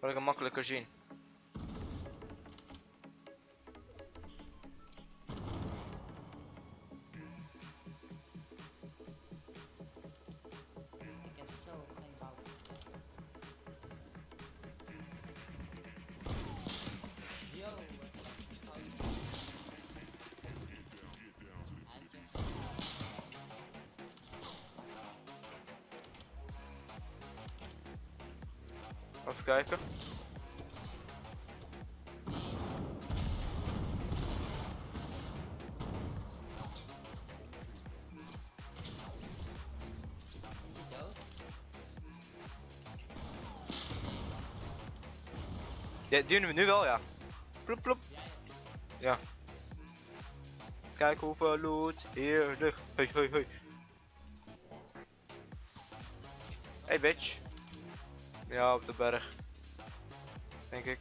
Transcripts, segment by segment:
Kan ik makkelijker zien. Even kijken. Ja, die nu, nu wel ja. Plop plop. Ja, Kijk hoeveel loot hier ligt. Hey hey hey. Hey bitch. Ja, op de berg. Denk ik.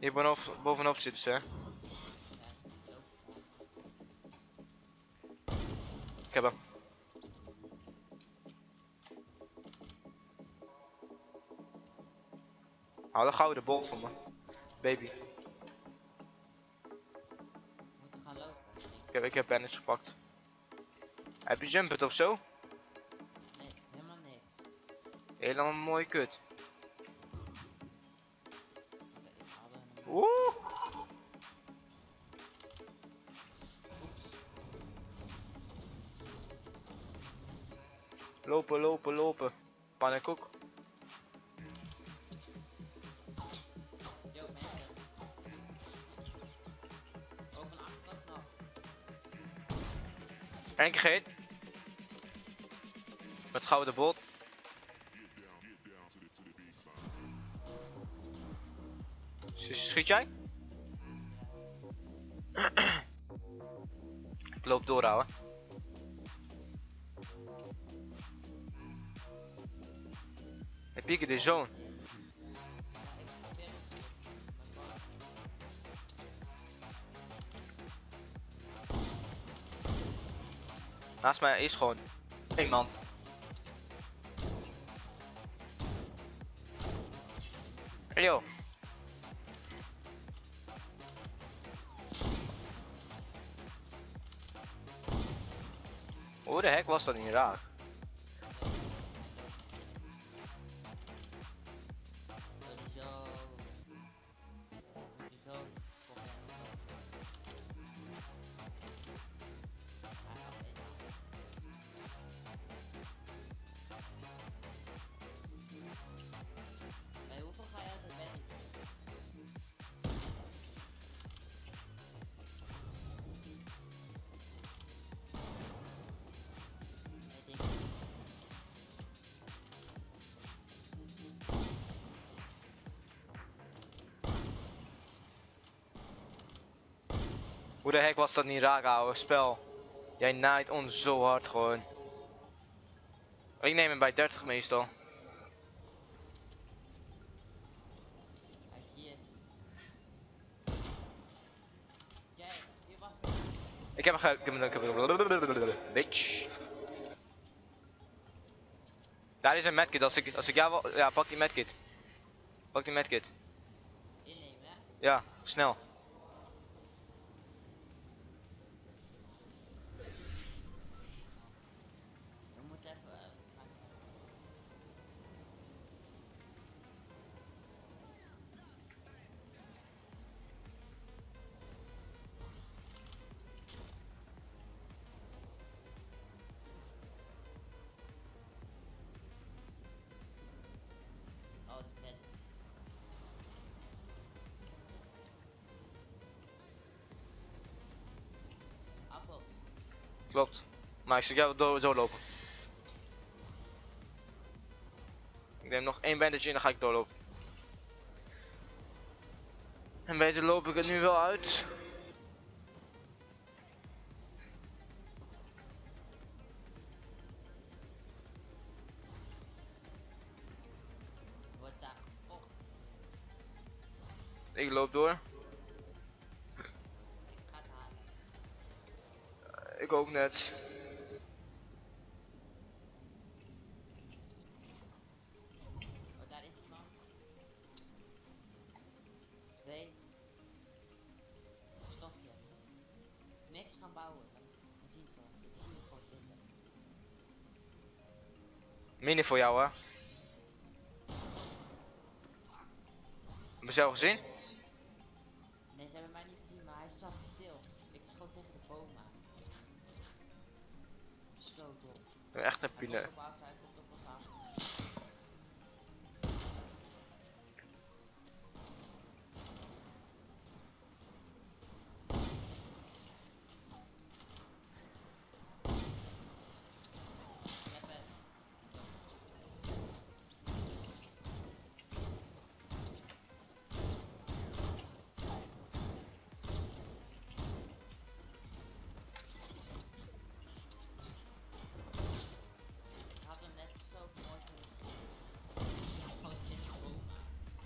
Hier bovenop. Bovenop, zitten ze. Ik heb hem. Hou de gouden bol van me. Baby. We moeten gaan lopen. Ik heb, ik heb bandage gepakt. Heb je jumpet of zo? Nee, helemaal niks. Helemaal mooi kut. Oeh. Lopen, lopen, lopen. Pannenkoek. Eén keer gehit. Met gouden bot. Schiet jij? Ik loop door, ouwe. Hij pieken de zone. Naast mij is gewoon iemand. Yo. Hoe de hek was dat niet raak? Hoe de hek was dat niet raak, ouwe? Spel. Jij naait ons zo hard gewoon. Ik neem hem bij 30 meestal. Ik heb hem ge... Bitch. Daar is een medkit. Als ik, als ik jou wil... Ja, pak die medkit. Pak die medkit. Ja, snel. Klopt. Maar ik zal jou door, doorlopen. Ik neem nog één bandage in, dan ga ik doorlopen. En beter loop ik het nu wel uit. Ik loop door. Net. Oh, daar is iemand. Twee. Stofje. Niks gaan bouwen. Dan ze. ons. Ik zie hem gewoon zitten. Mini voor jou hè. Heb je zelf gezien? Nee, ze hebben mij niet gezien, maar hij zat stil. Ik schoot tegen de boom een Hij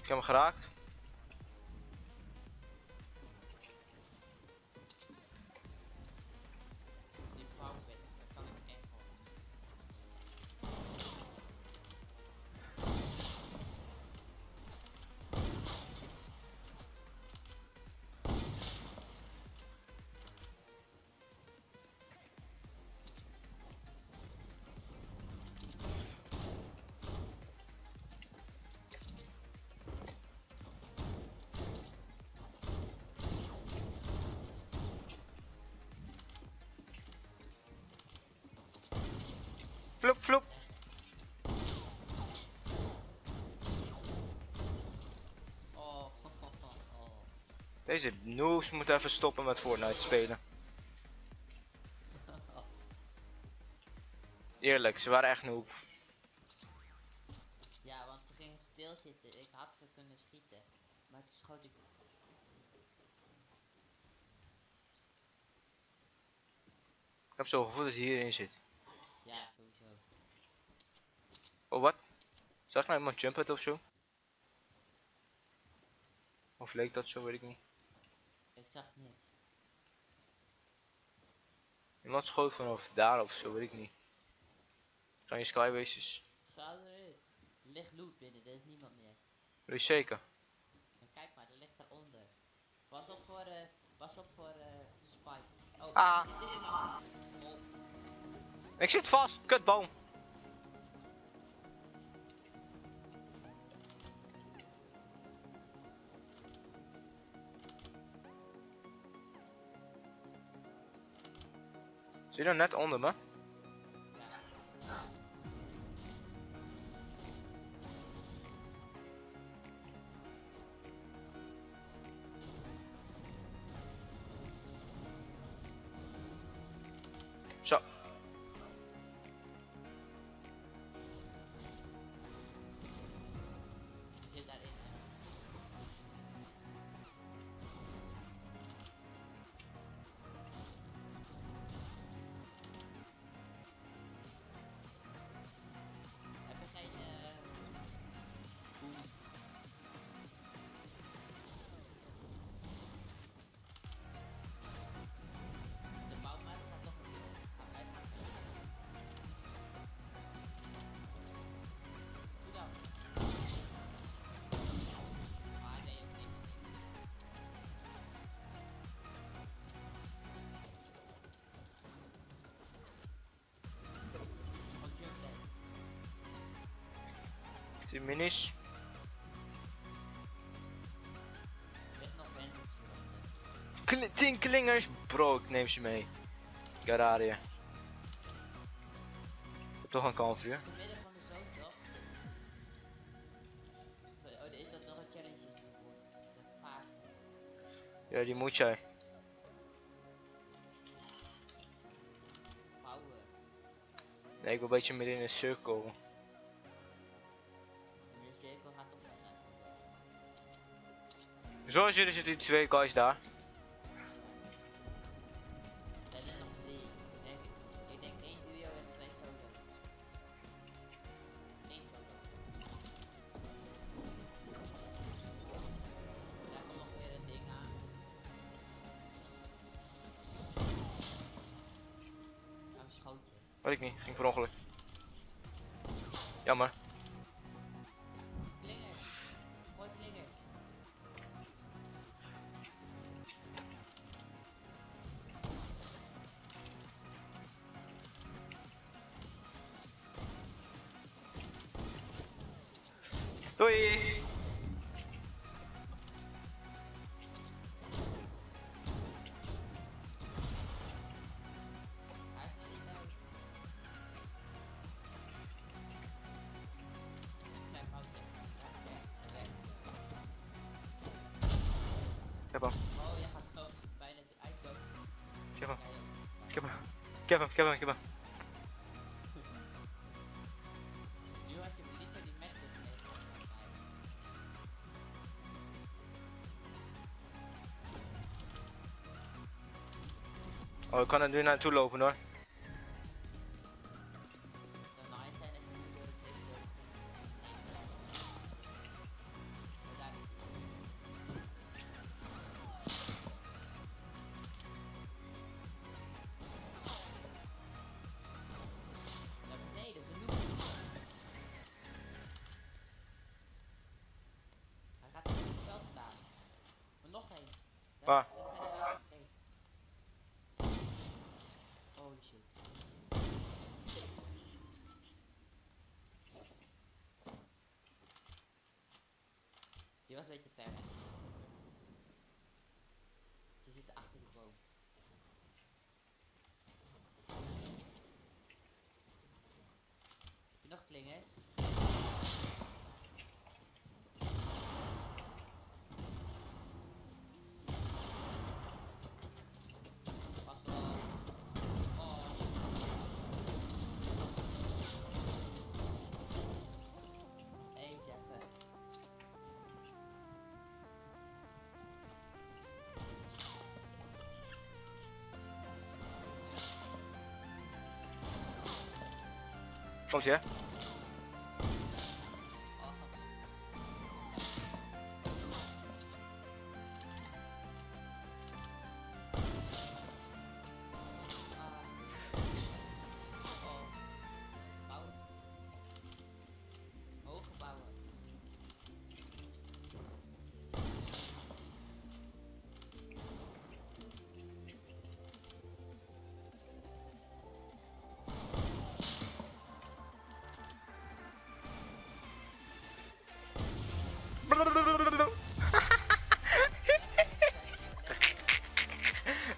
heb hem geraakt. Vloep vloep. Oh. Deze noobs moeten even stoppen met Fortnite spelen. Eerlijk, ze waren echt noob. Ja, want ze gingen stilzitten. Ik had ze kunnen schieten. Maar toen schoot ik. Ik heb zo'n gevoel dat hij hierin zit. Ja, sowieso. Oh wat? Zag ik nou iemand jumpen of zo? Of leek dat zo, weet ik niet. Ik zag niks. Iemand schoot vanaf daar of zo, weet ik niet. Zijn je skybases? Er is. Er ligt loot binnen, er is niemand meer. Weet je zeker? En kijk maar, er ligt daaronder. Was op voor, eh, was op voor, eh, Spike. Oh, Ah. dit is iemand. Oh, Ik zit vast, kutboom. Je nou net onder me? diminish. Kli Tien klingers, bro, ik neem ze mee. Gararia. Toch een kampvuur. In het midden van de zoon, toch? Oh, is dat nog een challenge? De paard. Ja, die moet jij. Power. Nee, ik wil een beetje midden in een circle. Zoals jullie zitten die twee guys daar. Zijn nog drie. ik. Denk één duo en twee solo. Eén solo. Daar komt nog weer een ding aan. Weet ik niet, ging per ongeluk. Jammer. Doei! Hij is nog niet dood. Kijk, hou het. Recht, recht. Oh, ik kan er nu naartoe lopen hoor. Die was een beetje Komt ie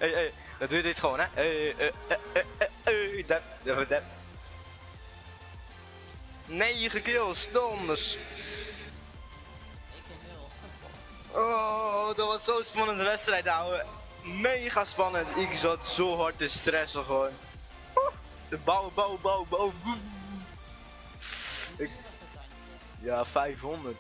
Hey, hey, dat doe je dit gewoon hè? Hey, eh, eh, dat, dat, dat. 9 kills, donders. Ik. Oh, dat was zo'n spannende wedstrijd, ouwe. Mega spannend. Ik zat zo hard te stressen gewoon. De bouwen. Hoeveel was dat dan? Ja, 500.